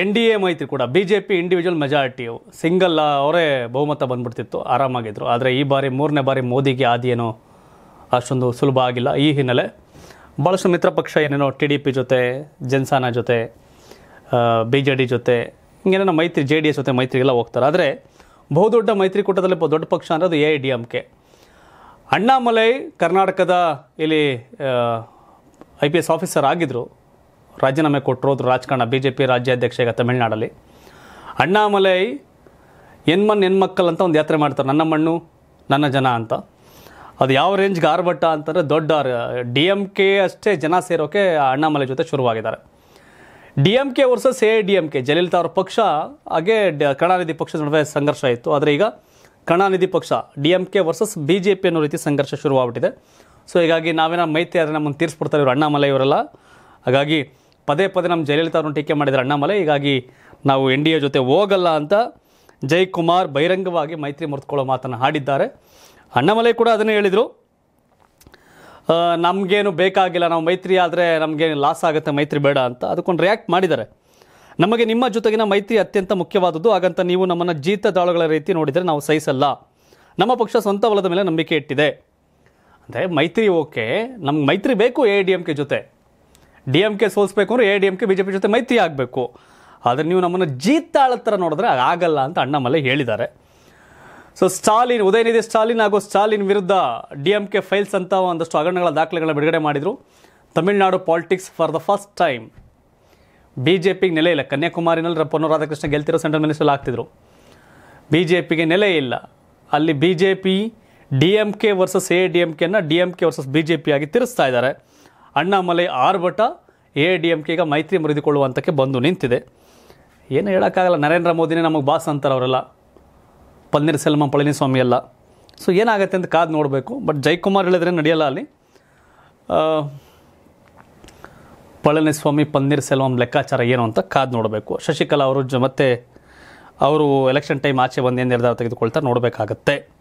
N D A ಮೈತ್ರಿ ಕೂಡ B J P individual ಮೆಜಾರಿಟಿಯು ಸಿಂಗಲ್ ಅವರೇ ಬಹುಮತ ಬಂದ್ಬಿಡ್ತಿತ್ತು, ಆರಾಮಾಗಿದ್ರು. ಆದರೆ ಈ ಬಾರಿ, ಮೂರನೇ ಬಾರಿ ಮೋದಿಗೆ ಆದಿಯೇನೋ ಅಷ್ಟೊಂದು ಸುಲಭ ಆಗಿಲ್ಲ. ಈ ಹಿನ್ನೆಲೆ ಭಾಳಷ್ಟು ಮಿತ್ರ ಪಕ್ಷ ಏನೇನೋ, ಟಿ ಡಿ ಪಿ ಜೊತೆ, ಜನ್ಸಾನ ಜೊತೆ ಬಿ ಜೆ ಡಿ ಜೊತೆ ಹಿಂಗೇನೋ ಮೈತ್ರಿ, ಜೆ ಡಿ ಎಸ್ ಜೊತೆ ಮೈತ್ರಿಗೆಲ್ಲ ಹೋಗ್ತಾರೆ. ಆದರೆ ಬಹುದೊಡ್ಡ ಮೈತ್ರಿಕೂಟದಲ್ಲಿ ದೊಡ್ಡ ಪಕ್ಷ ಅಂದರೆ ಅದು A I D M K. Annamalai ಕರ್ನಾಟಕದ ಇಲ್ಲಿ ಐ ಪಿ ಎಸ್ ಆಫೀಸರ್ ಆಗಿದ್ದರು ರಾಜೀನಾಮೆ ಕೊಟ್ಟರು ಅದ್ರ ರಾಜಕಾರಣ ಬಿ ಜೆ ಪಿ ರಾಜ್ಯಾಧ್ಯಕ್ಷ ಈಗ ತಮಿಳುನಾಡಲ್ಲಿ. ಅಣ್ಣಾಮಲೈ ಹೆಣ್ಮನ್ ಹೆಣ್ಮಕ್ಕಳು ಅಂತ ಒಂದು ಯಾತ್ರೆ ಮಾಡ್ತಾರೆ. ನನ್ನ ಮಣ್ಣು, ನನ್ನ ಜನ ಅಂತ. ಅದು ಯಾವ ರೇಂಜ್ಗೆ ಆರ್ಭಟ ಅಂತಂದರೆ ದೊಡ್ಡ ಡಿ ಎಂ ಕೆ ಅಷ್ಟೇ ಜನ ಸೇರೋಕೆ ಅಣ್ಣಾಮಲೈ ಜೊತೆ ಶುರುವಾಗಿದ್ದಾರೆ. D M K versus A D M K Jayalalitha ಅವ್ರ ಪಕ್ಷ, ಹಾಗೆ ಕರುಣಾನಿಧಿ ಪಕ್ಷದ ನಡುವೆ ಸಂಘರ್ಷ ಇತ್ತು. ಆದರೆ ಈಗ ಕರುಣಾನಿಧಿ ಪಕ್ಷ, D M K versus B J P ಅನ್ನೋ ರೀತಿ ಸಂಘರ್ಷ ಶುರುವಾಗ್ಬಿಟ್ಟಿದೆ. ಸೊ, ಹೀಗಾಗಿ ನಾವೇನೋ ಮೈತ್ರಿ ಆದರೆ ನಮ್ಮನ್ನು ತೀರಿಸ್ಬಿಡ್ತಾರೆ ಇವರು ಅಣ್ಣಾಮಲೈ ಇವರೆಲ್ಲ ಹಾಗಾಗಿ ಪದೇ ಪದೇ ನಮ್ಮ ಜಯಲಲಿತಾ ಅವ್ರನ್ನ ಟೀಕೆ ಮಾಡಿದ್ದಾರೆ. ಅಣ್ಣಾಮಲೆ, ಹೀಗಾಗಿ ನಾವು ಎನ್ ಡಿ ಎ ಜೊತೆ ಹೋಗಲ್ಲ ಅಂತ ಜಯಕುಮಾರ್ ಬಹಿರಂಗವಾಗಿ ಮೈತ್ರಿ ಮುರಿದುಕೊಳ್ಳೋ ಮಾತನ್ನು ಹಾಡಿದ್ದಾರೆ. ಅಣ್ಣಾಮಲೈ ಕೂಡ ಅದನ್ನೇ ಹೇಳಿದರು. ನಮಗೇನು ಬೇಕಾಗಿಲ್ಲ, ನಾವು ಮೈತ್ರಿ ಆದರೆ ನಮಗೆ ಲಾಸ್ ಆಗುತ್ತೆ, ಮೈತ್ರಿ ಬೇಡ ಅಂತ ಅದಕ್ಕೊಂದು ರಿಯಾಕ್ಟ್ ಮಾಡಿದ್ದಾರೆ. ನಮಗೆ ನಿಮ್ಮ ಜೊತೆಗಿನ ಮೈತ್ರಿ ಅತ್ಯಂತ ಮುಖ್ಯವಾದದ್ದು, ಹಾಗಂತ ನೀವು ನಮ್ಮನ್ನು ಜೀತ ದಾಳುಗಳ ರೀತಿ ನೋಡಿದರೆ ನಾವು ಸಹಿಸಲ್ಲ. ನಮ್ಮ ಪಕ್ಷ ಸ್ವಂತ ಬಲದ ಮೇಲೆ ನಂಬಿಕೆ ಇಟ್ಟಿದೆ. ಅಂದರೆ ಮೈತ್ರಿ ಓಕೆ, ನಮ್ಗೆ ಮೈತ್ರಿ ಬೇಕು ಎ ಡಿ ಎಂ ಕೆ ಜೊತೆ. ಡಿ ಎಂ ಕೆ ಸೋಲಿಸ್ಬೇಕು ಅಂದರೆ A D M K, B J P ಜೊತೆ ಮೈತ್ರಿ ಆಗಬೇಕು. ಆದರೆ ನೀವು ನಮ್ಮನ್ನು ಜೀತಾಳ ಥರ ನೋಡಿದ್ರೆ ಆಗಲ್ಲ ಅಂತ ಅಣ್ಣಾಮಲೈ ಹೇಳಿದ್ದಾರೆ. ಸೊ ಸ್ಟಾಲಿನ್, ಉದಯನಿಧಿ ಸ್ಟಾಲಿನ್ ಹಾಗೂ ಸ್ಟಾಲಿನ್ ವಿರುದ್ಧ ಡಿ ಎಂ ಕೆ ಫೈಲ್ಸ್ ಅಂತ ಒಂದಷ್ಟು ಹಗರಣಗಳ ದಾಖಲೆಗಳನ್ನ ಬಿಡುಗಡೆ ಮಾಡಿದರು. Tamil Nadu politics for the first time B J ಪಿಗೆ ನೆಲೆ ಇಲ್ಲ. ಕನ್ಯಾಕುಮಾರಿನಲ್ಲಿ ಪೊನ್ನ ರಾಧಾಕೃಷ್ಣ ಗೆಲ್ತಿರೋ ಸೆಂಟ್ರಲ್ ಮಿನಿಸ್ಟರ್ ಆಗ್ತಿದ್ರು. ಬಿ ಜೆ ಪಿಗೆ ನೆಲೆ ಇಲ್ಲ. ಅಲ್ಲಿ B J P D M K versus A D M ಕೆನ D M K versus B J P ಆಗಿ ತಿರುಸ್ತಾ ಇದ್ದಾರೆ. ಅಣ್ಣಾಮಲೈ ಆರ್ಭಟ ಎ ಡಿ ಎಂ ಕೆಗ ಮೈತ್ರಿ ಮುರಿದುಕೊಳ್ಳುವಂಥಕ್ಕೆ ಬಂದು ನಿಂತಿದೆ. ಏನು ಹೇಳೋಕ್ಕಾಗಲ್ಲ. ನರೇಂದ್ರ ಮೋದಿನೇ ನಮಗೆ ಬಾಸ್ ಅಂತಾರೆ ಅವರೆಲ್ಲ. ಪನ್ನೀರ್ ಸೆಲ್ವಂ ಪಳನಿಸ್ವಾಮಿ ಎಲ್ಲ. ಸೊ ಏನಾಗುತ್ತೆ ಅಂತ ಕಾದು ನೋಡಬೇಕು. ಬಟ್ ಜೈಕುಮಾರ್ ಹೇಳಿದ್ರೆ ನಡೆಯಲ್ಲ ಅಲ್ಲಿ. ಪಳನಿಸ್ವಾಮಿ, ಪನ್ನೀರ್ ಸೆಲ್ವಂ ಲೆಕ್ಕಾಚಾರ ಏನು ಅಂತ ಕಾದು ನೋಡಬೇಕು. ಶಶಿಕಲಾ ಅವರು ಮತ್ತೆ ಅವರು ಎಲೆಕ್ಷನ್ ಟೈಮ್ ಆಚೆ ಬಂದು ಏನು ನಿರ್ಧಾರ ತೆಗೆದುಕೊಳ್ತಾ ನೋಡಬೇಕಾಗತ್ತೆ.